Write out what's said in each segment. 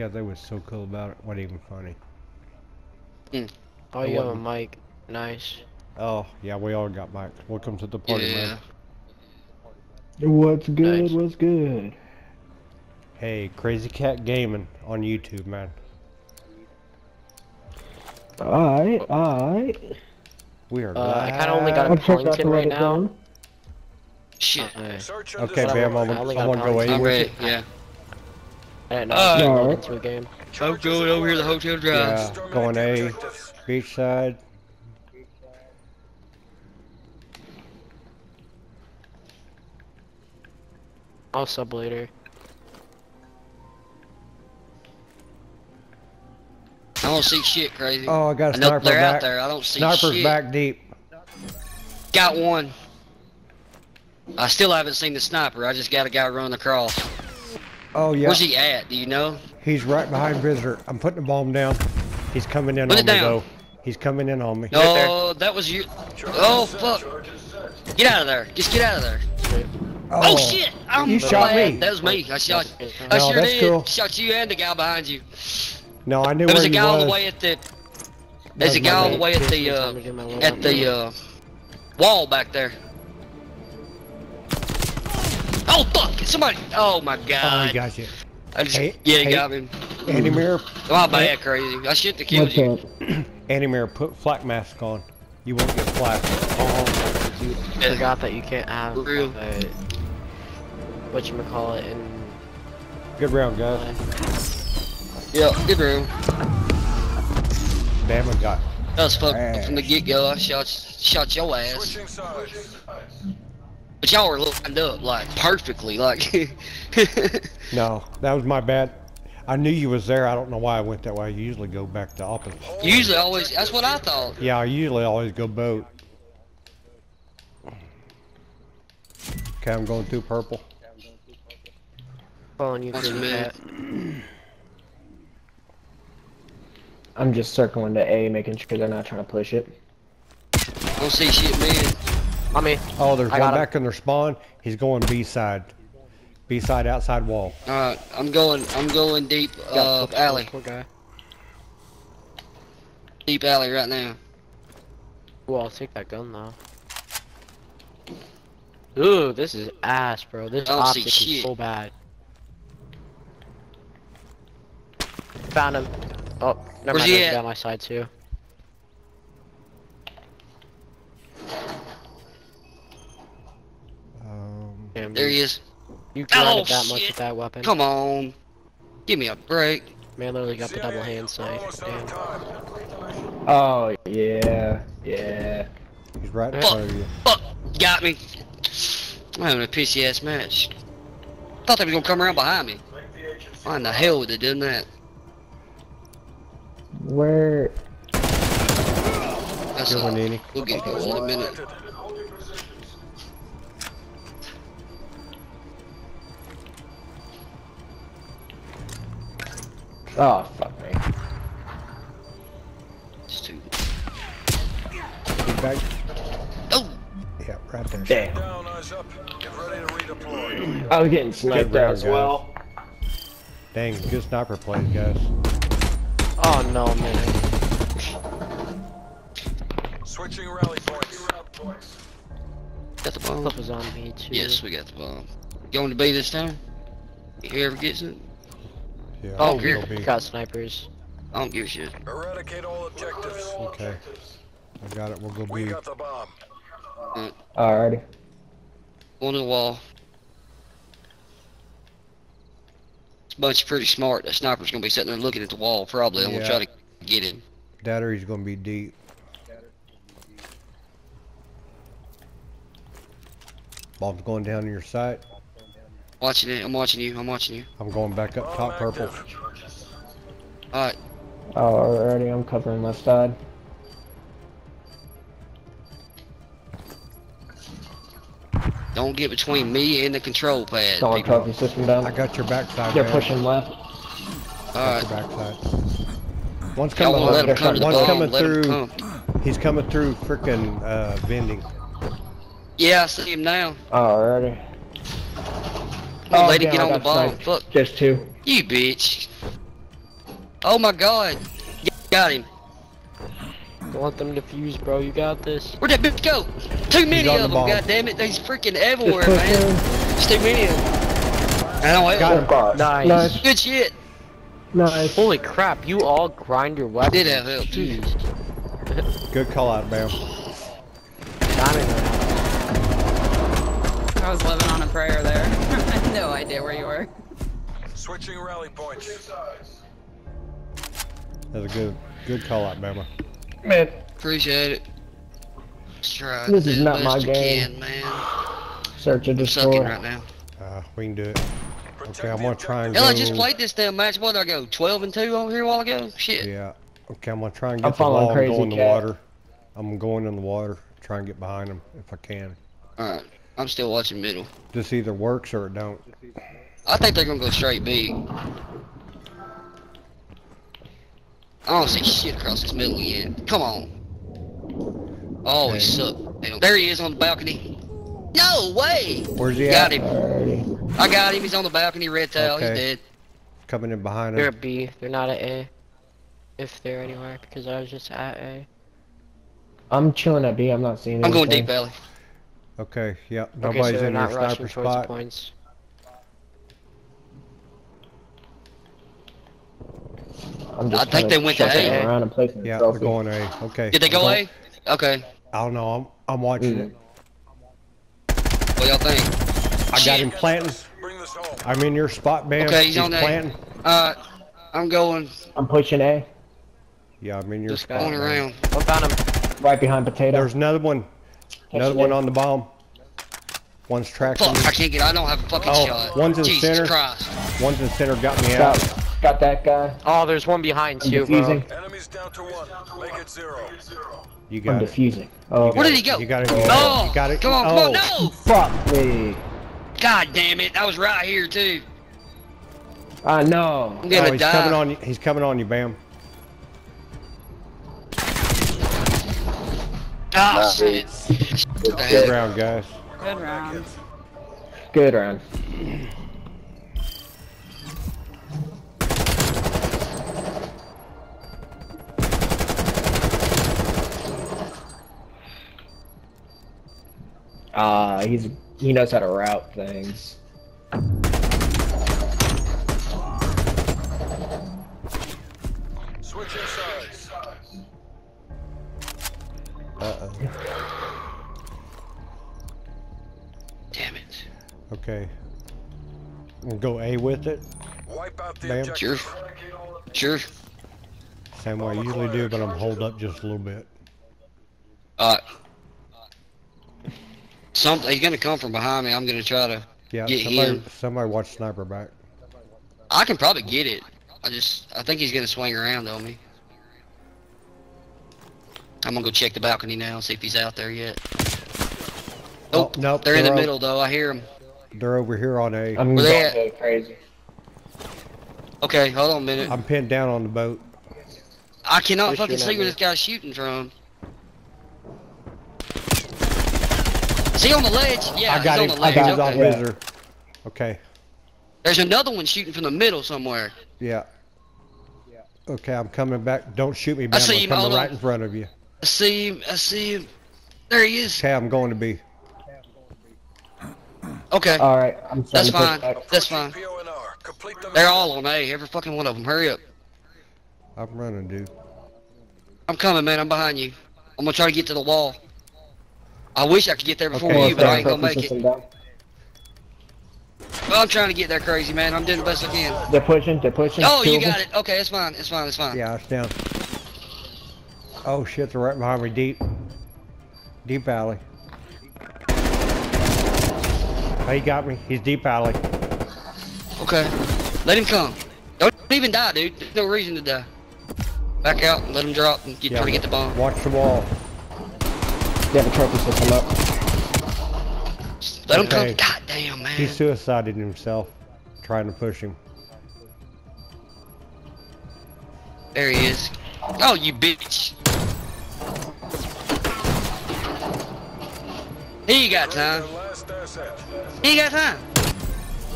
Yeah, they was so cool about it. Wasn't even funny. Oh, It you have a mic. Nice. Oh, yeah, we all got mics. Welcome to the party, Yeah. man. What's good? Nice. What's good? Hey, Crazy Cat Gaming on YouTube, man. Alright, alright. We are Uh, I kinda only got a I'll check out Paddington the right now. down. Shit. Uh, Okay, destroy. Bam, I'm, I only I'm got gonna go pounds. A I'm ready. Yeah. I didn't know Uh, I was Alright. into a game. I'm Charges going over here to the hotel drive. Yeah, Exterminate going A, objectives. beach side. I'll sub later. I don't see shit crazy. Oh, I got I a know sniper they're back. out there. I don't see Sniper's shit. back deep. Got one. I still haven't seen the sniper. I just got a guy run across. Oh yeah, Where's he at? Do you know? he's right behind visitor. I'm putting the bomb down. He's coming in Put on it me down. though. He's coming in on me. No, that was you. Oh fuck! Get out of there! Just get out of there! Oh, shit! I'm You shot me. That was me. I shot. I sure that's did. cool. Shot you and the guy behind you. No, I knew There was where a you guy all the way at the. There's a guy all the way at the uh, at the uh, wall back there. Oh fuck! Somebody! Oh my Oh, god! he got you. I just, Hey, yeah, he hey. got me. Andy Mirror, My bad, crazy. I shouldn't have killed you. up? Andy Mirror, put flak mask on. You won't get flak. Oh, You Yeah. forgot that you can't have For real. uh, what you call it in. Good round, guys. Yeah, good room. Damn, I got. That was fucked Ass. from the get go. I shot shot your ass, Switching sides. But y'all were lined up like perfectly. Like, No, that was my bad. I knew you was there. I don't know why I went that way. I usually go back to opposite. usually always. That's what I thought. Yeah, I usually always go boat. Okay, I'm going through purple. Following you Watch through it, the man. cat. I'm just circling to A, making sure they're not trying to push it. Don't see shit, man. I mean, Oh, there's I one got him. back in their spawn. He's going B side. B side outside wall. All right, I'm going. I'm going deep uh, got alley. Poor guy. Deep alley right now. Well, I'll take that gun though. Ooh, this is ass, bro. This I don't see optic is shit. so bad. Found him. Oh, never Where's mind. he There's at? guy on my side too. Damn, There he is. You Oh, grinded that much with that weapon. Come on, give me a break. Man, literally got the double hand sight. almost out of Damn. Oh, yeah, yeah. he's right in front of you. Fuck, got me. I'm having a pissy ass match. Thought they were gonna come around behind me. Why in the hell would they done that? Where? That's Good one, Nene. We'll get you in a minute. Oh, fuck me. Stupid. He's back. Oh, Yeah, right there. Damn. Down, eyes up. Get ready to redeploy. I was getting sniped round, out as guys. well. Dang, good sniper plays, guys. Oh no, man. Switching rally points. got the bomb. Stuff was on me too. Yes, we got the bomb. Going to B this time? Whoever gets it, Yeah, Oh, it'll here. be- got snipers. I don't give a shit. Eradicate all objectives. Okay. I got it. We'll go We B. got the bomb. Alrighty. Going to the wall. This bunch pretty smart. The sniper's gonna be sitting there looking at the wall probably. I'm Yeah. gonna try to get him. Dattery's gonna be deep. Bomb's going down in your sight. Watching it. I'm watching you. I'm watching you. I'm going back up top purple. active. Alright. Alrighty, I'm covering left side. Don't get between me and the control pad. Solid people. trophy system down. I got your backside. They're man. pushing left. Alright. Got your backside. One's coming. wanna let him they're come one's bomb. coming through. come. He's coming through frickin' uh, vending. Yeah, I see him now. Alrighty. Come on, Oh, lady, damn, get I on the got bomb. sniped. Fuck Just two. you, bitch. Oh my god. Got him. Don't let them defuse, bro. You got this. Where'd that bitch go? Too many on the of them, bomb. god damn it. They's freaking everywhere, man. in. It's too many of them. I don't Got know. him. God. Nice. Nice. Good shit. Nice. Holy crap! You all grind your weapons. Did have help, too. Jeez. Good call out, Bam. Diamond. I was living on a prayer there. I had no idea where you were. Switching rally points. That's a good, good call out, Bama. Man, Appreciate it. Try This is not my game. Can, man. search and I'm destroy. right now. Uh, we can do it. Okay, I'm gonna try and Hell, go. I just played this damn match. What did I go? 12 and 2 over here a while ago? Shit. Yeah. Okay, I'm gonna try and I'm get the following ball and go in the water. I'm going in the water. Try and get behind him if I can. Alright. I'm still watching middle. This either works or it don't. I think they're gonna go straight B. I don't see shit across this middle yet. Come on. Oh, he Okay. sucked. There he is on the balcony. No way! Where's he Got at? him. I got him. He's on the balcony. Red towel. Okay. He's dead. Coming in behind him. They're him. at B. They're not at A. If they're anywhere, because I was just at A. I'm chilling at B. I'm not seeing anything. I'm going deep alley. Okay, yep. Okay, so Nobody's in your not rushing sniper spot. points. I'm just I think they went to checking A. around and placing Yeah, the we're going A. Okay. Did they go Okay. A? Okay. I don't know. I'm I'm watching Mm. it. What y'all think? I got him planting. Bring this home. I'm in your spot, man. Okay, he's on A. Uh, I'm going I'm pushing A. Yeah, I'm in your Just spot. going around. I found him. Right behind potato. There's another one. Another one on the bomb. One's tracking. Fuck, I can't get. I don't have a fucking Oh, shot. one's in Jesus center. Christ. One's in the center. Got me Got, out. got that guy. Oh, there's one behind I'm too, bro. defusing. Enemies down to one. Make it zero. You I'm got it. defusing. Oh, Where did he go? You got it. You Oh, got it. You got it. come on, come oh. on, no! fuck me. God damn it, I was right here too. I know. I'm gonna Oh, he's die. coming on you. He's coming on you, Bam. Ah, shit. Good hell? round, guys. Good round. Good round. Ah, he's he knows how to route things. Okay. We'll go A with it. Wipe out the Bam. objective. Sure. Same way I usually do, but I'm hold up just a little bit. Alright. Some, he's gonna come from behind me. I'm gonna try to. Yeah, Get somebody, him. somebody watch sniper back. I can probably get it. I just, I think he's gonna swing around on me. I'm gonna go check the balcony now and see if he's out there yet. Oh, Nope, nope, they're in the they're middle though. I hear him. They're over here on A. I'm going they to go crazy. Okay, hold on a minute. I'm pinned down on the boat. I cannot They're fucking see where this guy's shooting from. Is he on the ledge? Yeah, I got he's him. on the ledge. I ledge. got him off okay. visitor. Okay. There's another one shooting from the middle somewhere. Yeah. Okay, I'm coming back. Don't shoot me, I see I'm him. coming Hold right on. in front of you. I see him. I see him. There he is. Okay, I'm going to be. Okay, All right, I'm that's fine. That's fine. PONR. Complete the They're all on A. Every fucking one of them. Hurry up. I'm running, dude. I'm coming, man. I'm behind you. I'm gonna try to get to the wall. I wish I could get there before Okay, you, but I ain't gonna make it. system down. Well, I'm trying to get there, crazy man. I'm doing the best I can. They're pushing. They're pushing. Oh, you of them. got it. Okay, it's fine. It's fine. It's fine. Yeah, it's down. Oh shit, they're right behind me, deep. Deep alley. Oh, he got me. He's deep alley. Okay. Let him come. Don't even die, dude. There's no reason to die. Back out and let him drop and get, try to get the bomb. Watch the wall. They have a trophy system up. Let him Okay. come. God damn, man. He suicided himself, trying to push him. There he is. Oh, you bitch. He ain't got time. Their last. He got time.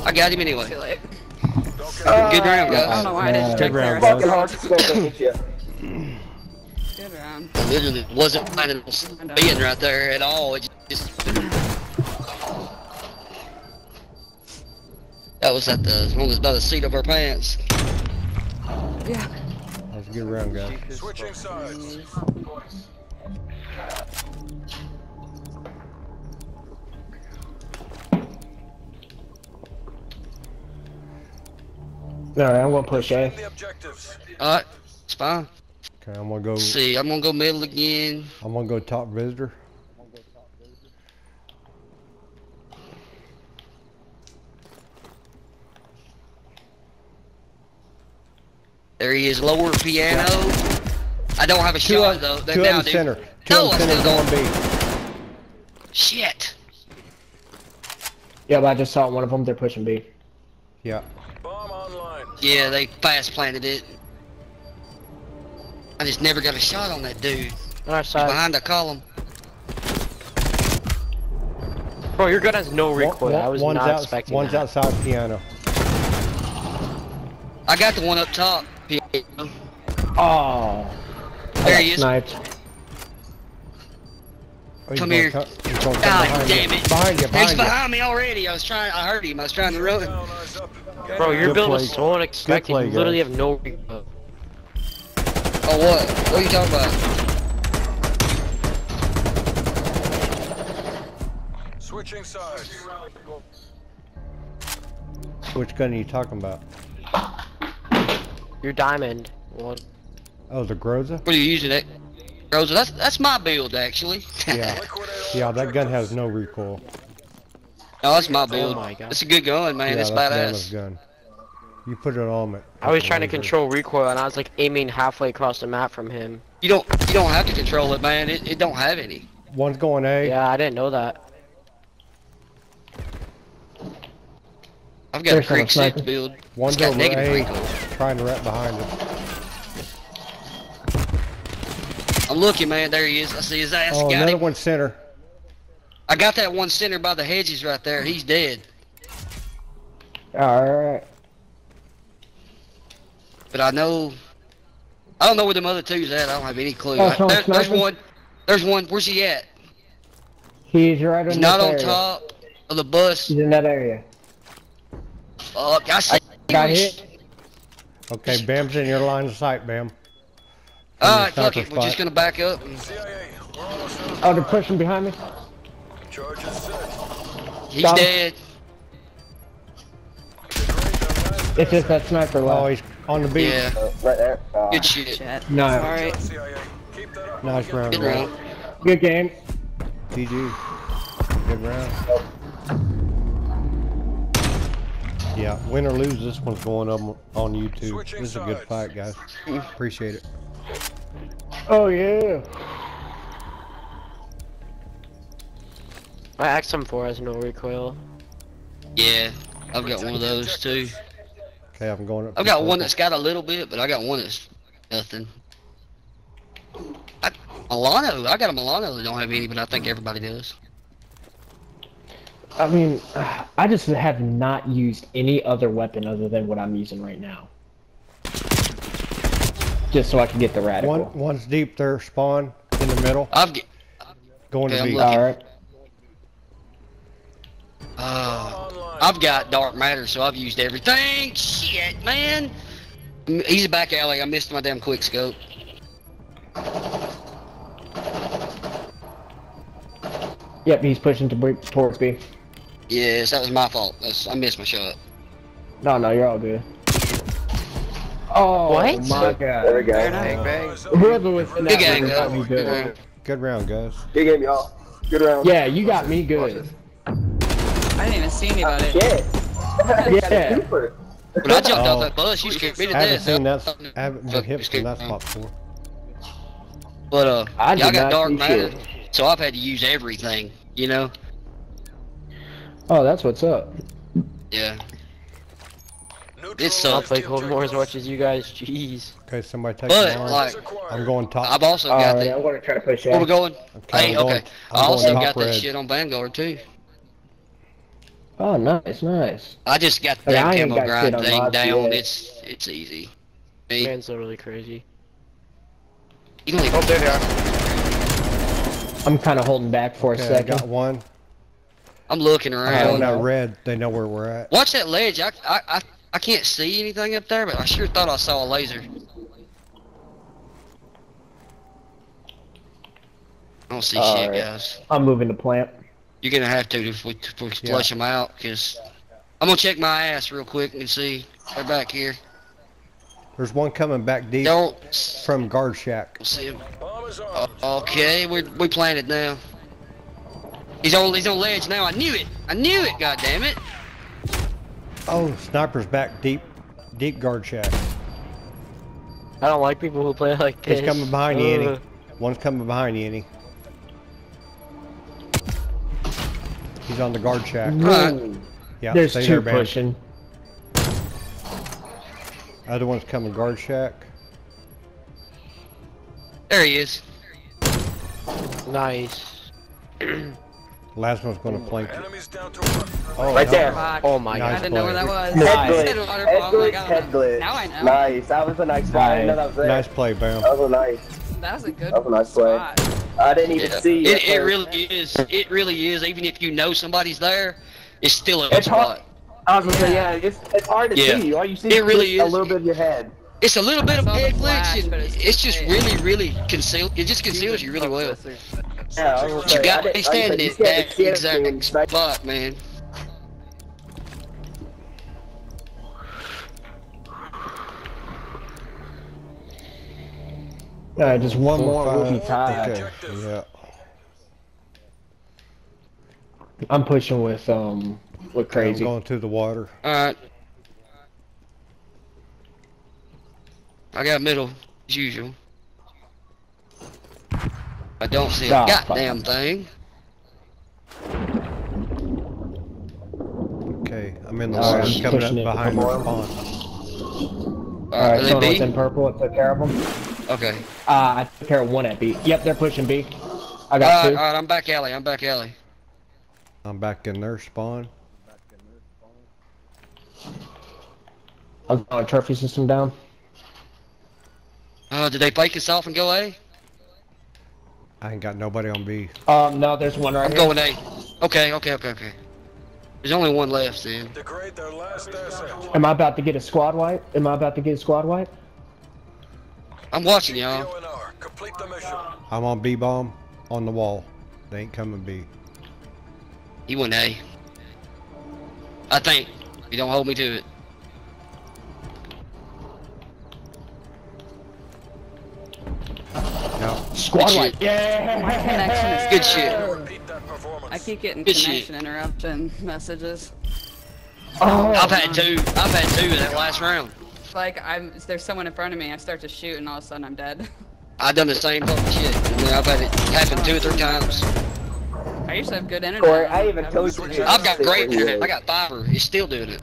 I got him anyway. late. Okay. Good round, I don't guys. know why I didn't Yeah. check Good round, there. guys. Fucking hard to smoke at you. Good round. I literally wasn't planning on being right there at all. It just that was at the as long as by the seat of our pants. Yeah. That was a good round, guys. Switching sides. Alright, I'm gonna push A. All right, it's fine. Okay, I'm gonna go. Let's see, I'm gonna go middle again. I'm gonna go top visitor. There he is, lower piano. I don't have a Two shot on, though. That two now, on the center. Two No, on I'm center still going going. B. Shit. Yeah, but I just saw one of them. They're pushing B. Yeah. Bomb online. Yeah, they fast planted it. I just never got a shot on that dude. On our He's side. behind the column. Bro, your gun has no recoil. one- I was one's not outs- expecting One's that. outside piano. I got the one up top. Piano. Oh. There he is. Sniped. Oh, he's Come here. come- come God damn you. it. Behind you, He's behind you. behind me already. I was trying. I heard him. I was trying to run. Down, eyes up. Bro, your Good build play. is so unexpected. play, you literally guys. have no recoil. Oh what? What are you talking about? Switching sides. Which gun are you talking about? Your diamond. One. Oh, the Groza? What are you using it? Groza, that's that's my build actually. Yeah. Yeah, that gun has no recoil. No, that's my oh build. my God. It's a good gun, man. yeah, it's that's Nana's badass. gun. You put it on me. I was trying to control recoil and I was like aiming halfway across the map from him. You don't you don't have to control it, man. It, it don't have any. One's going A. Yeah, I didn't know that. I've got There's a Krig someone 6 sniping. build. One's It's got over negative A, recoil. trying to wrap behind it. I'm looking, man. There he is. I see his ass. Oh, got another him. one center. I got that one center by the hedges right there. He's dead. Alright. But I know. I don't know where the other two's at. I don't have any clue. Oh, I- there- there's one. There's one. Where's he at? He's right He's not on area. top of the bus. He's in that area. Uh, I see. Got hit. Okay, Bam's in your line of sight, Bam. All the right, fuck sniper it. We're just gonna back up. And CIA. We're almost out of Oh, they're pushing behind me. Charges set. he's dead. It's just that sniper Oh, left. he's on the beach. Yeah. Uh, right there. Uh, good shit. Shit. No. Alright. CIA. Keep that up. Nice round, Good round. Good game. GG. Good round. Yeah, win or lose, this one's going up on YouTube. Switching This is a good sides. fight, guys. Appreciate it. Oh yeah. My XM4 has no recoil. Yeah. I've got one of those too. Okay, I'm going up. I've got one that's got a little bit, but I got one that's nothing. I, Milano, I got a Milano that don't have any, but I think everybody does. I mean, I just have not used any other weapon other than what I'm using right now. Just so I can get the radical. One, one's deep there, spawn in the middle, I've get, going Okay, to I'm beach. looking. Alright. uh, I've got dark matter, so I've used everything. Shit, man. M- He's a back alley. I missed my damn quick scope. Yep, he's pushing to bre- towards me. Yes, that was my fault. That's, I missed my shot. No, no, you're all good. Oh What? my god. There we go. Fair enough. Eyes up. Whoever was in Good that game, room got Good good. Good round, guys. Good game, y'all. Good round. Yeah, you got me good. I didn't even see anybody. Yeah. Yeah. Super. When I jumped Oh. off that bus, you scared me to I haven't death. seen that. I haven't been hit from scared that spot before. But uh, I yeah, I got dark matter, shit. so I've had to use everything. You know? Oh, that's what's up. Yeah. Neutralize I'll sucks. play Cold War as much as you guys. Jeez. Okay, somebody take But, mine. like, I'm going top. I've also got Alright, that. I'm gonna try to push Where we out. going? Okay, Hey, I'm okay. I'm I also top got that shit on Vanguard too. Oh, nice, nice. I just got the Okay, I camo got grind thing down. yet. It's it's easy. Me, Man's literally crazy. you don't Oh, there they are. I'm kind of holding back for a second. I got one. I'm looking On around. that red, they know where we're at. Watch that ledge. I, I, I, I can't see anything up there, but I sure thought I saw a laser. I don't see shit, Alright. guys. I'm moving to plant. You're gonna have to if we, if we Yeah. flush them out, cause I'm gonna check my ass real quick and see. They're back here. There's one coming back deep Don't from guard shack. see him. Bomb. Okay, we we planted now. He's on he's on ledge now. I knew it. I knew it. God damn it. Oh, sniper's back deep, deep guard shack. I don't like people who play like this. He's coming behind you, Annie. Uh. One's coming behind you, Annie. He's on the guard shack. Alright. Yeah, There's stay two there, pushing. Other one's coming guard shack. There he is. Nice. Last one's gonna flank you. Enemies down to one. Oh, Right no. there. Fuck. Oh my oh Nice I didn't know where that was. Head Nice. glitch. Head Head waterfall, I'm like, glitch. I Head glitch. Now I know. Nice. That was a nice play. I know that was there. Nice play, Bam. That was a nice. That was a good That was a nice play. spot. I didn't even Yeah. see you. It, it really is. It really is. Even if you know somebody's there, it's still a good It's hard. spot. I was gonna say, yeah, it's, it's hard to Yeah. see. All you see It is really just a little bit of your head. It's a little bit of I saw head flash, glitch, it's it's just big. really, really concealed. It just conceals you really well. Yeah, I was gonna You say, I got to didn't- be like I said, standing you at can't that exact spot, man. Alright, just one Four, more. We'll be tied. Okay, yeah. I'm pushing with um with I'm crazy. going to the water. Alright. I got middle, as usual. I don't see a Ah, goddamn thing. Okay, I'm in the Alright, water. I'm I'm coming up pushing it behind with the the more. spawn. Alright, Alright, are someone in purple and took care of them. Okay. Uh, I took care of one at B. Yep, they're pushing B. I got Alright, two. alright, I'm back alley, I'm back alley. I'm back in their spawn. I'm throwing trophy system down. Uh, did they fake us off and go A? I ain't got nobody on B. Um, no, there's one right I'm here. going A. Okay, okay, okay, okay. There's only one left then. Degrade their last asset. Am I about to get a squad wipe? Am I about to get a squad wipe? I'm watching y'all. Complete the mission. I'm on B bomb on the wall. They ain't coming B. He went A. I think. If you don't hold me to it. No. Squad Good wipe. shit. Yeah. Connection is Good shit. Repeat that performance. I keep getting Good shit. connection interruption messages. Oh, I've had two. I've had two in that last round. Like I'm, there's someone in front of me. I start to shoot, and all of a sudden I'm dead. I've done the same fucking shit. I mean, I've had it happen two or three times. I used to have good internet. Corey, I even I've told been you I've got great internet. I got fiber. It's still doing it.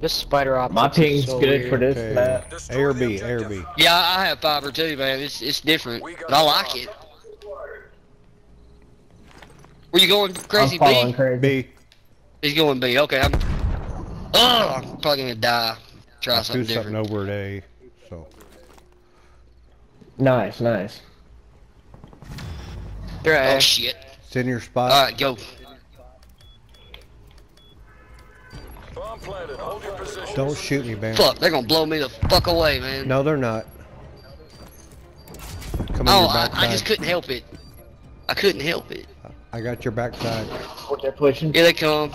This spider optics My is ping's so good weird. for this Okay. map. A Destroy or B, A or. B. Yeah, I have fiber too, man. It's it's different, but I like it. Where you going, I'm crazy following B? crazy. B. He's going B. Okay, I'm. Oh, I'm probably gonna die. Try I something threw something different. over at A. So Nice, nice. They're Oh A. shit! it's in your spot. All right, go. Bomb planted. Hold your position. Don't shoot me, man. Fuck, they're gonna blow me the fuck away, man. No, they're not. Come on Oh, I. I just couldn't help it. I couldn't help it. I got your backside. What they're pushing. Here they come.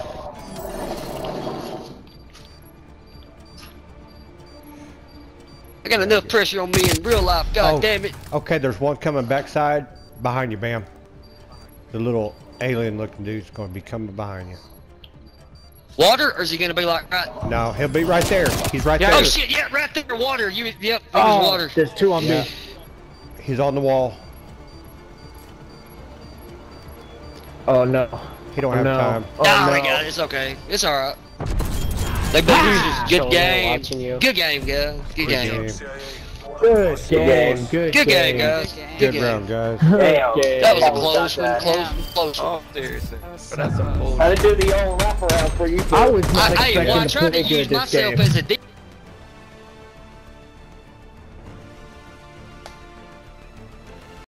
I got enough pressure on me in real life. God Oh. damn it! Okay, there's one coming backside behind you, Bam. The little alien-looking dude's going to be coming behind you. Water, or is he gonna be like right? No, he'll be right there. He's right oh, there. Oh shit! Yeah, right there. Water. You. Yep. Oh, water. there's two on Yeah. B. He's on the wall. Oh no. He don't Oh, have no. time. Oh, oh no. my god, it's okay. It's alright. They both Ah! good So, yeah, game. Good game, guys. Good Good game. game. CIA. Good game. game. Good, Good game, game. guys. Good. Good game. round, guys. Damn. Good That was a close one, close, Yeah. close. Oh, seriously. But that's so a close. bull. How do the old wrap around for you two. I was not I, hey, expecting well, I tried to play use good myself game. as a